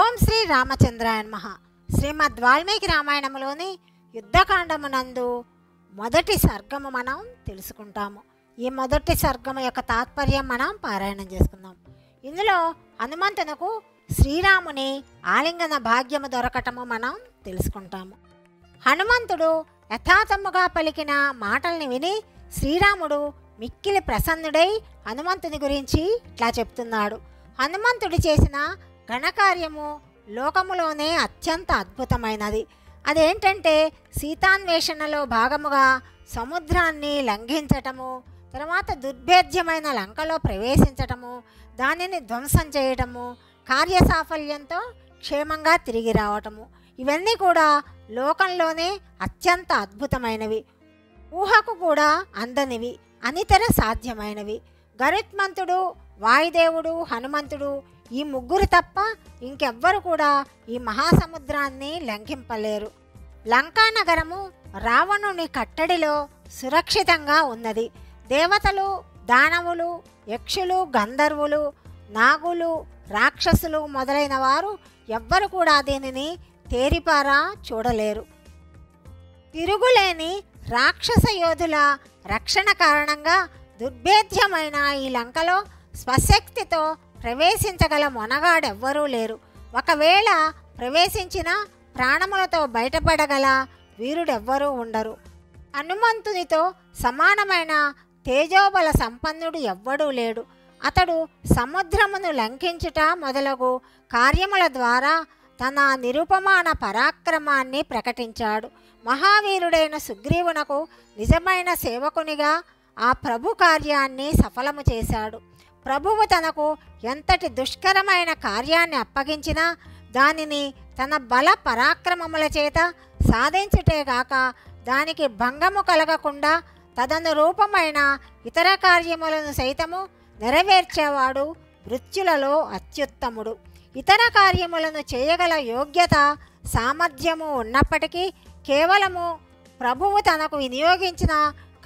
ఓం శ్రీ రామచంద్రాయ నమః. శ్రీమద్ వాల్మీకి రామాయణంలోని యుద్ధకాండమునందు మొదటి సర్గము మనం తెలుసుకుంటాము. ఈ మొదటి సర్గము యొక్క తాత్పర్యం మనం పారాయణం చేసుకుందాం. ఇందులో హనుమంతునకు శ్రీరాముని ఆలింగన భాగ్యము దొరకటము మనం తెలుసుకుంటాము. హనుమంతుడు యథాతముగా పలికిన మాటల్ని విని శ్రీరాముడు మిక్కిలి ప్రసన్నుడై హనుమంతుని గురించి ఇట్లా చెప్తున్నాడు. హనుమంతుడు చేసిన ఘనకార్యము లోకములోనే అత్యంత అద్భుతమైనది. అదేంటంటే సీతాన్వేషణలో భాగముగా సముద్రాన్ని లంఘించటము తర్వాత దుర్భేద్యమైన లంకలో ప్రవేశించటము దానిని ధ్వంసం చేయటము కార్యసాఫల్యంతో క్షేమంగా తిరిగి రావటము. ఇవన్నీ కూడా లోకంలోనే అత్యంత అద్భుతమైనవి. ఊహకు కూడా అందనివి అనితర సాధ్యమైనవి. గరుత్మంతుడు వాయుదేవుడు హనుమంతుడు ఈ ముగ్గురు తప్ప ఇంకెవ్వరు కూడా ఈ మహాసముద్రాన్ని లంఘింపలేరు. లంకా నగరము రావణుని కట్టడిలో సురక్షితంగా ఉన్నది. దేవతలు దానవులు యక్షులు గంధర్వులు నాగులు రాక్షసులు మొదలైన వారు ఎవ్వరు కూడా దీనిని తేరిపారా చూడలేరు. తిరుగులేని రాక్షస యోధుల రక్షణ కారణంగా దుర్భేద్యమైన ఈ లంకలో స్వశక్తితో ప్రవేశించగల మొనగాడెవ్వరూ లేరు. ఒకవేళ ప్రవేశించిన ప్రాణములతో బయటపడగల వీరుడెవ్వరూ ఉండరు. హనుమంతునితో సమానమైన తేజోబల సంపన్నుడు ఎవ్వడూ లేడు. అతడు సముద్రమును లంఘించుట మొదలగు కార్యముల ద్వారా తన నిరుపమాన పరాక్రమాన్ని ప్రకటించాడు. మహావీరుడైన సుగ్రీవునకు నిజమైన సేవకునిగా ఆ ప్రభు కార్యాన్ని సఫలము చేశాడు. ప్రభువు తనకు ఎంతటి దుష్కరమైన కార్యాన్ని అప్పగించినా దానిని తన బల పరాక్రమముల చేత సాధించుటేగాక దానికి భంగము కలగకుండా తదనురూపమైన ఇతర కార్యములను సైతము నెరవేర్చేవాడు మృత్యులలో అత్యుత్తముడు. ఇతర కార్యములను చేయగల యోగ్యత సామర్థ్యము ఉన్నప్పటికీ కేవలము ప్రభువు తనకు వినియోగించిన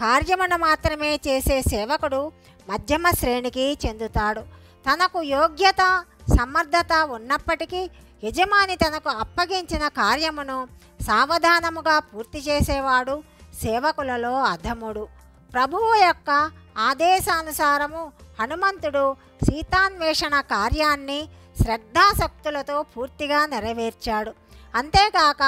కార్యమును మాత్రమే చేసే సేవకుడు మధ్యమ శ్రేణికి చెందుతాడు. తనకు యోగ్యత సమర్థత ఉన్నప్పటికీ యజమాని తనకు అప్పగించిన కార్యమును సావధానముగా పూర్తి చేసేవాడు సేవకులలో అధముడు. ప్రభువు యొక్క ఆదేశానుసారము హనుమంతుడు సీతాన్వేషణ కార్యాన్ని శ్రద్ధాశక్తులతో పూర్తిగా నెరవేర్చాడు. అంతేకాక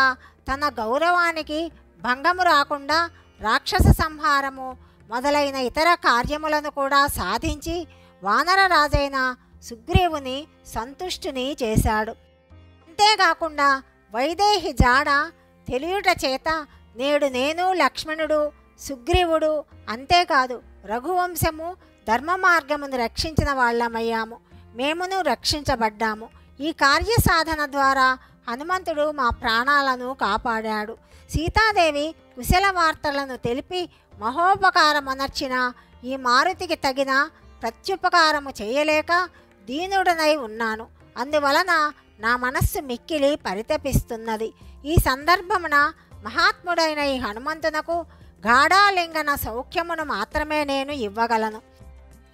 తన గౌరవానికి భంగము రాకుండా రాక్షస సంహారము మొదలైన ఇతర కార్యములను కూడా సాధించి వానర రాజైన సుగ్రీవుని సంతుష్టుని చేశాడు. అంతేకాకుండా వైదేహి జాడ తెలియుట చేత నేడు నేను లక్ష్మణుడు సుగ్రీవుడు అంతేకాదు రఘువంశము ధర్మ మార్గమును రక్షించిన వాళ్ళమయ్యాము. మేమును రక్షించబడ్డాము. ఈ కార్య సాధన ద్వారా హనుమంతుడు మా ప్రాణాలను కాపాడాడు. సీతాదేవి కుశల వార్తలను తెలిపి మహోపకారమనర్చిన ఈ మారుతికి తగిన ప్రత్యుపకారము చేయలేక దీనుడనై ఉన్నాను. అందువలన నా మనస్సు మిక్కిలి పరితపిస్తున్నది. ఈ సందర్భమున మహాత్ముడైన ఈ హనుమంతునకు గాఢాలింగన సౌఖ్యమును మాత్రమే నేను ఇవ్వగలను.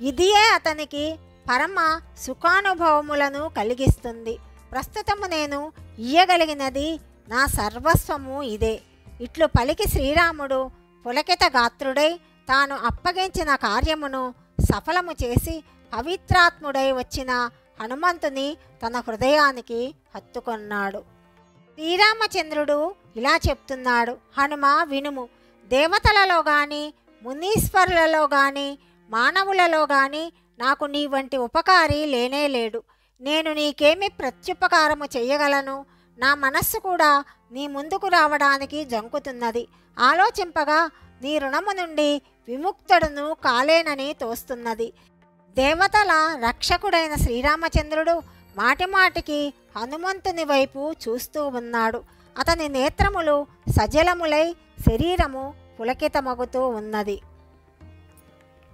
ఇదియే అతనికి పరమ సుఖానుభవములను కలిగిస్తుంది. ప్రస్తుతము నేను ఇయ్యగలిగినది నా సర్వస్వము ఇదే. ఇట్లు పలికి శ్రీరాముడు పులకిత గాత్రుడై తాను అప్పగించిన కార్యమును సఫలము చేసి పవిత్రాత్ముడై వచ్చిన హనుమంతుని తన హృదయానికి హత్తుకొన్నాడు. శ్రీరామచంద్రుడు ఇలా చెప్తున్నాడు హనుమ వినుము. దేవతలలో గాని మునీశ్వరులలో గాని మానవులలో గాని నాకు నీ వంటి ఉపకారి లేనే లేడు. నేను నీకేమి ప్రత్యుపకారము చేయగలను? నా మనస్సు కూడా నీ ముందుకు రావడానికి జంకుతున్నది. ఆలోచింపగా నీ రుణము నుండి విముక్తుడును కాలేనని తోస్తున్నది. దేవతల రక్షకుడైన శ్రీరామచంద్రుడు మాటిమాటికి హనుమంతుని వైపు చూస్తూ ఉన్నాడు. అతని నేత్రములు సజలములై శరీరము పులకితమగుతూ ఉన్నది.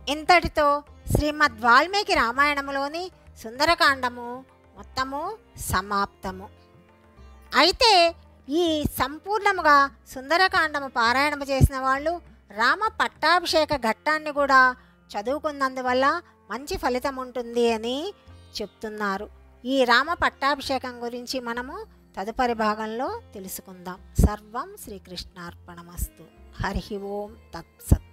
ఇంతటితో శ్రీమద్ వాల్మీకి రామాయణములోని సుందరకాండము మొత్తము సమాప్తము. అయితే ఈ సంపూర్ణముగా సుందరకాండము పారాయణము చేసిన వాళ్ళు రామ పట్టాభిషేక ఘట్టాన్ని కూడా చదువుకున్నందువల్ల మంచి ఫలితం ఉంటుంది అని చెప్తున్నారు. ఈ రామ పట్టాభిషేకం గురించి మనము తదుపరి భాగంలో తెలుసుకుందాం. సర్వం శ్రీకృష్ణార్పణమస్తు. హరి ఓం తత్సత్.